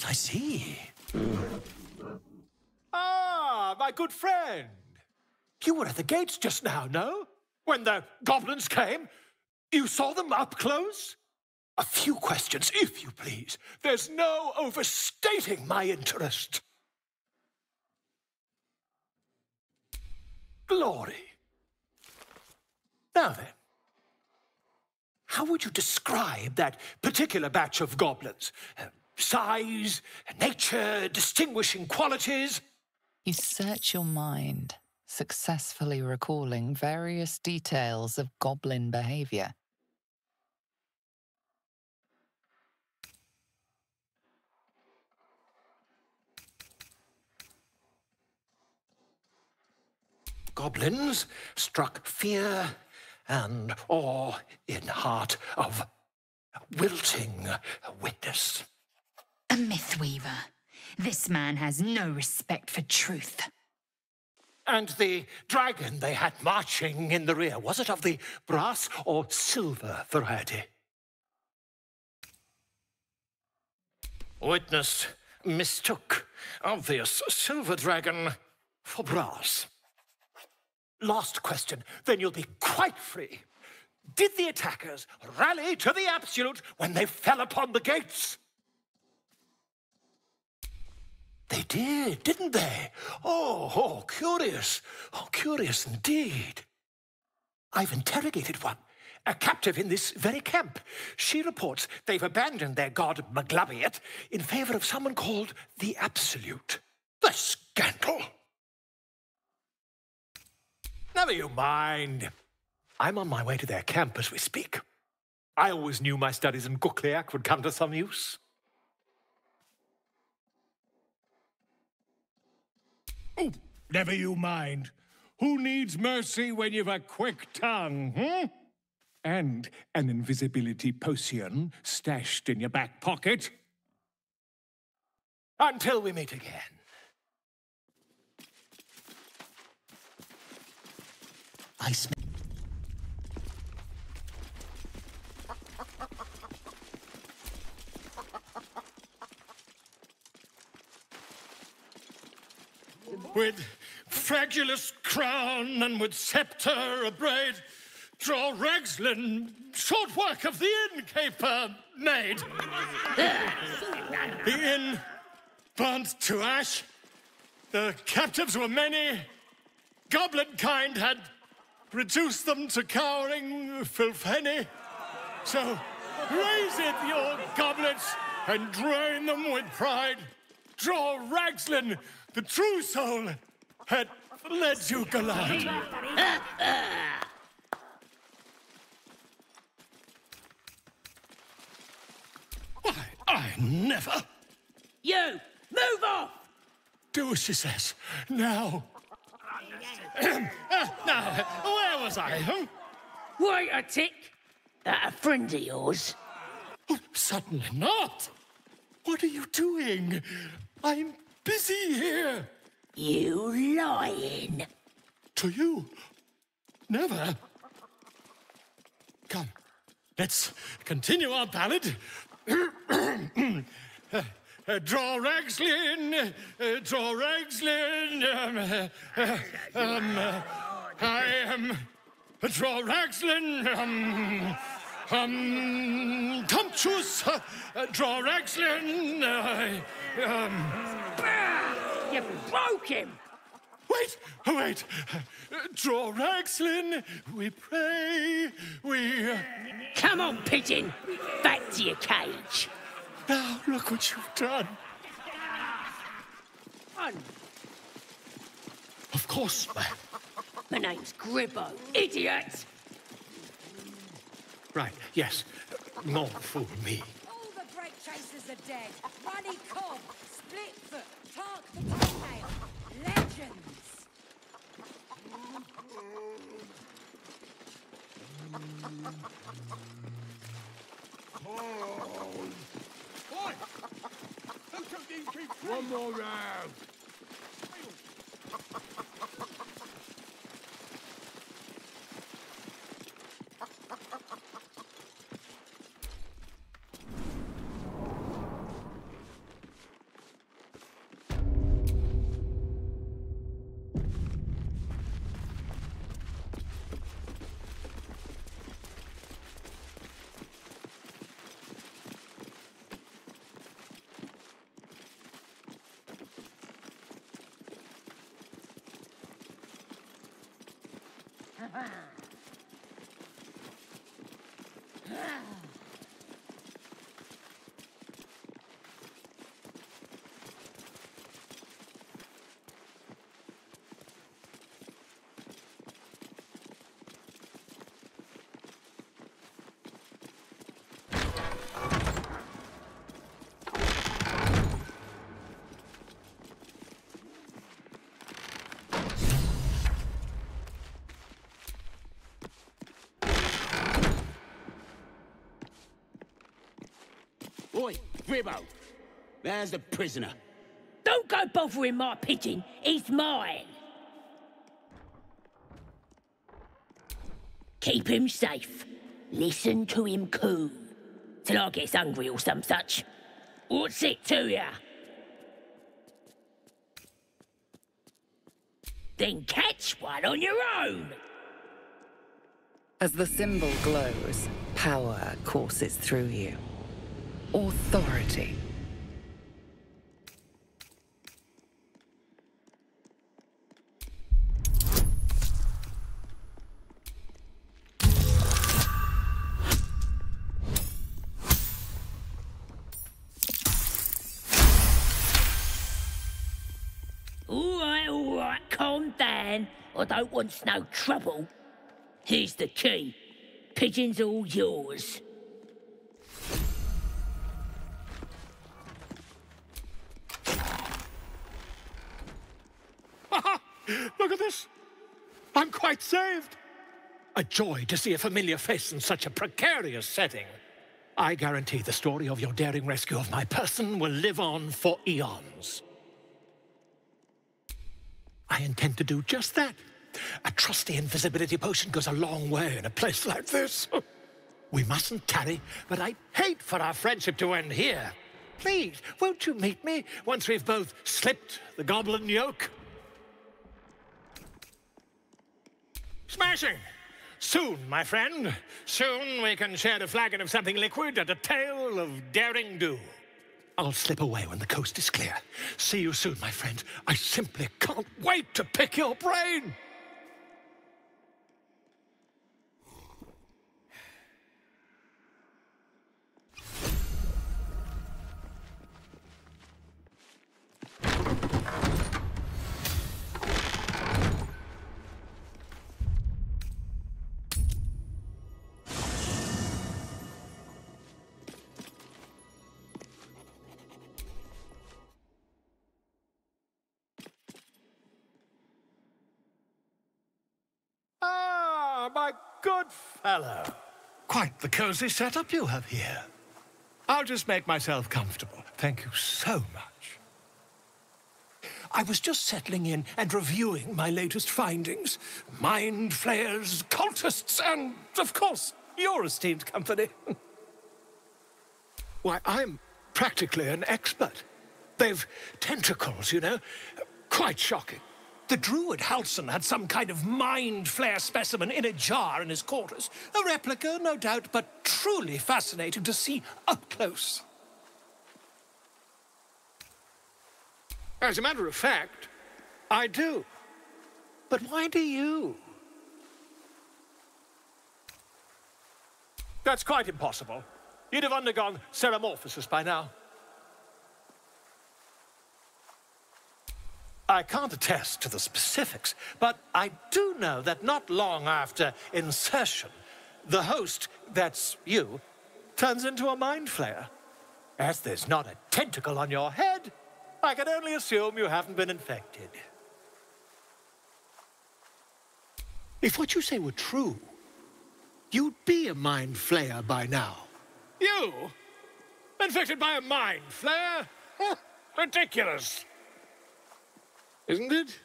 Yes, I see. Ah, my good friend. You were at the gates just now, no? When the goblins came? You saw them up close? A few questions, if you please. There's no overstating my interest. Glory. Now then, how would you describe that particular batch of goblins? Size, nature, distinguishing qualities? You search your mind, successfully recalling various details of goblin behavior. Goblins struck fear and awe in heart of wilting witness. A mythweaver. This man has no respect for truth. And the dragon they had marching in the rear, was it of the brass or silver variety? Witness mistook obvious silver dragon for brass. Last question, then you'll be quite free. Did the attackers rally to the absolute when they fell upon the gates? They did, didn't they? Oh, oh, curious. Oh, curious indeed. I've interrogated one, a captive in this very camp. She reports they've abandoned their god Maglubiyet in favor of someone called the Absolute. The scandal! Never you mind. I'm on my way to their camp as we speak. I always knew my studies in Gukliak would come to some use. Never you mind. Who needs mercy when you've a quick tongue, hmm? And an invisibility potion stashed in your back pocket? Until we meet again. I smell. With fragulous crown and with sceptre abraid, draw Ragsland, short work of the innkeeper made. the inn burnt to ash. The captives were many. Goblin kind had reduced them to cowering filthenny. So raise it, your goblets, and drain them with pride. Dror Ragzlin, the true soul, had led you gallant. Why, I never. You! Move off! Do as she says. Now. uh, now, where was I? Huh? Wait a tick! That a friend of yours? Oh, Certainly not. What are you doing? I'm busy here. You lying! To you? Never. Come, let's continue our ballad. Uh, uh, Dror Ragzlin, uh, Dror Ragzlin. Um, um, I am Dror Ragzlin. Um, um, Tumptuous, Dror Ragzlin. Um, You broke him! Wait, oh, wait. Dror Ragzlin, we pray, we. Uh, Come on, pigeon! Back to your cage! now look what you've done. On. Of course. My name's Gribbo. Idiot! Right, yes. No fool me. All chasers are dead. Runny Cobb, Splitfoot, Tark the Tail. Legends. One more round. Gribbo! There's the prisoner. Don't go bothering my pigeon. He's mine. Keep him safe. Listen to him coo. Till I gets hungry or some such. What's it to ya? Then catch one on your own. As the symbol glows, power courses through you. Authority. All right, all right, calm down. I don't want no trouble. Here's the key. Pigeon's all yours. Look at this. I'm quite saved. A joy to see a familiar face in such a precarious setting. I guarantee the story of your daring rescue of my person will live on for eons. I intend to do just that. A trusty invisibility potion goes a long way in a place like this. We mustn't tarry, but I'd hate for our friendship to end here. Please, won't you meet me once we've both slipped the goblin yoke? Smashing! Soon, my friend. Soon we can share a flagon of something liquid and a tale of daring do. I'll slip away when the coast is clear. See you soon, my friend. I simply can't wait to pick your brain. Good fellow. Quite the cozy setup you have here. I'll just make myself comfortable. Thank you so much. I was just settling in and reviewing my latest findings. Mind flayers, cultists, and, of course, your esteemed company. Why, I'm practically an expert. They've tentacles, you know. Quite shocking. The druid Halsin had some kind of mind flayer specimen in a jar in his quarters. A replica, no doubt, but truly fascinating to see up close. As a matter of fact, I do. But why do you? That's quite impossible. You'd have undergone ceremorphosis by now. I can't attest to the specifics, but I do know that not long after insertion, the host, that's you, turns into a mind flayer. As there's not a tentacle on your head, I can only assume you haven't been infected. If what you say were true, you'd be a mind flayer by now. You? Infected by a mind flayer? Huh, ridiculous. Isn't it?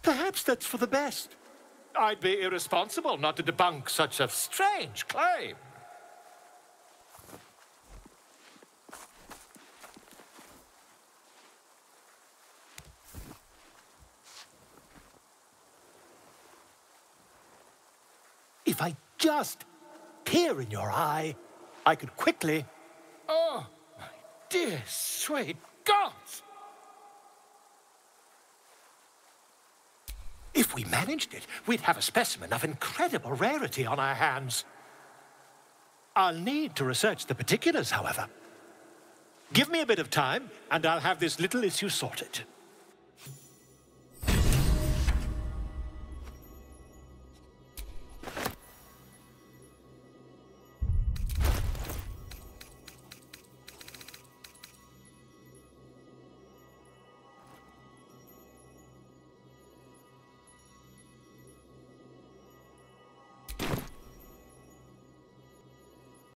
Perhaps that's for the best. I'd be irresponsible not to debunk such a strange claim. If I just peer in your eye, I could quickly. Oh, dear, sweet gods! If we managed it, we'd have a specimen of incredible rarity on our hands. I'll need to research the particulars, however. Give me a bit of time, and I'll have this little issue sorted.